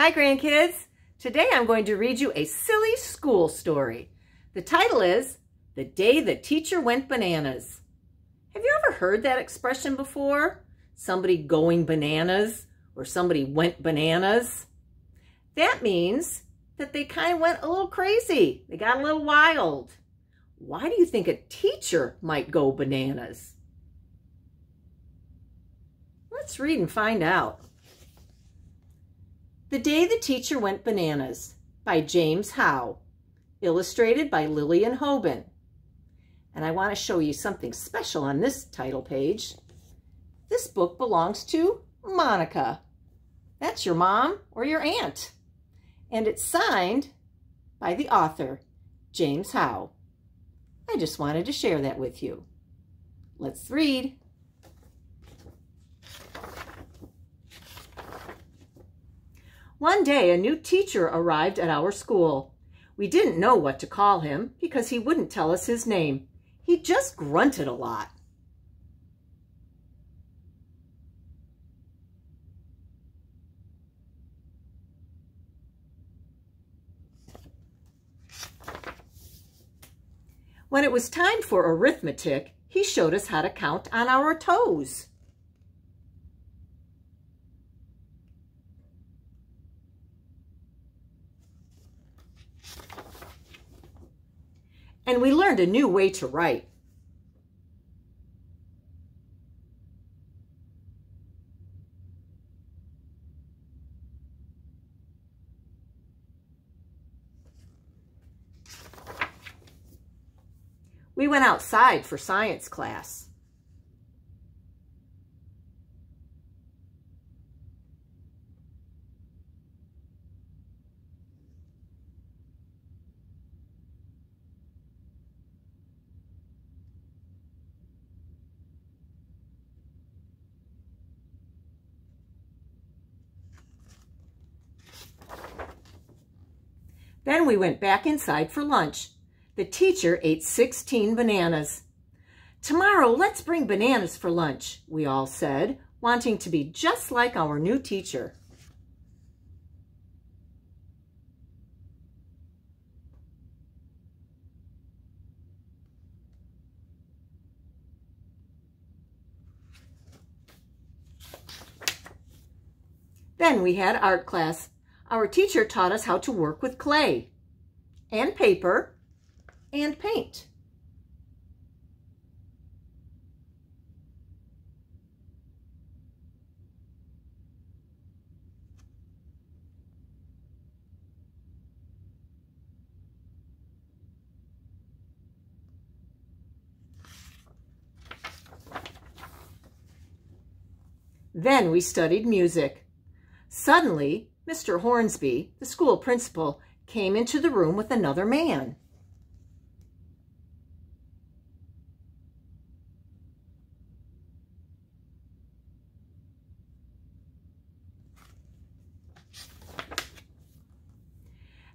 Hi, grandkids. Today I'm going to read you a silly school story. The title is The Day the Teacher Went Bananas. Have you ever heard that expression before? Somebody going bananas or somebody went bananas? That means that they kind of went a little crazy. They got a little wild. Why do you think a teacher might go bananas? Let's read and find out. The Day the Teacher Went Bananas by James Howe, illustrated by Lillian Hoban. And I want to show you something special on this title page. This book belongs to Monica. That's your mom or your aunt. And it's signed by the author, James Howe. I just wanted to share that with you. Let's read. One day, a new teacher arrived at our school. We didn't know what to call him because he wouldn't tell us his name. He just grunted a lot. When it was time for arithmetic, he showed us how to count on our toes. And we learned a new way to write. We went outside for science class. Then we went back inside for lunch. The teacher ate 16 bananas. Tomorrow, let's bring bananas for lunch, we all said, wanting to be just like our new teacher. Then we had art class. Our teacher taught us how to work with clay and paper and paint. Then we studied music. Suddenly, Mr. Hornsby, the school principal, came into the room with another man.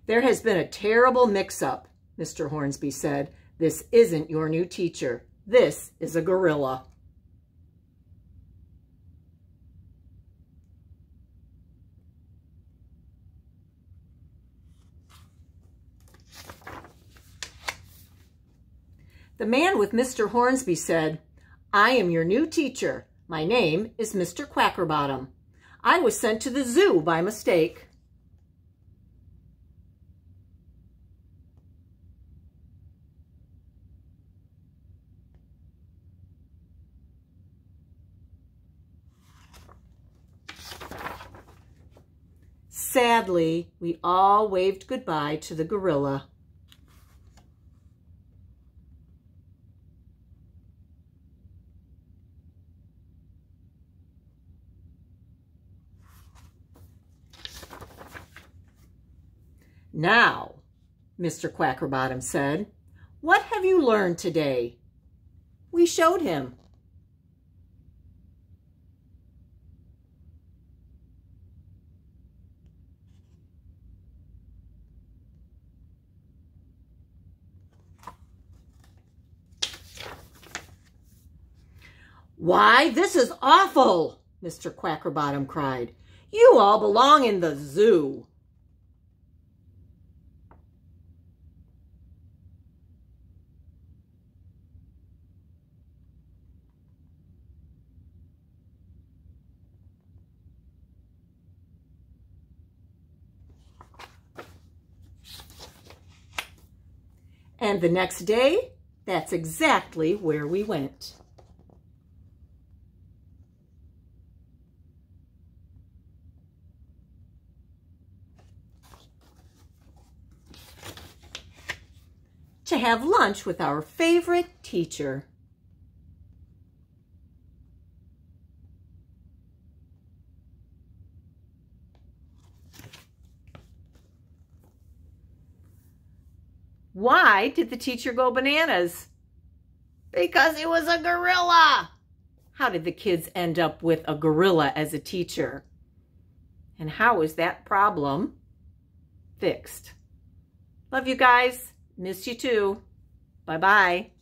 There has been a terrible mix-up, Mr. Hornsby said. This isn't your new teacher. This is a gorilla. The man with Mr. Hornsby said, I am your new teacher. My name is Mr. Quackerbottom. I was sent to the zoo by mistake. Sadly, we all waved goodbye to the gorilla. Now, Mr. Quackerbottom said, what have you learned today? We showed him. Why, this is awful, Mr. Quackerbottom cried. You all belong in the zoo. And the next day, that's exactly where we went. To have lunch with our favorite teacher. Why did the teacher go bananas? Because he was a gorilla. How did the kids end up with a gorilla as a teacher? And how is that problem fixed? Love you guys. Miss you too. Bye-bye.